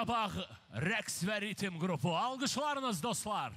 Qarabağ rəqs və ritim qrupu. Alqışlarınız dostlar.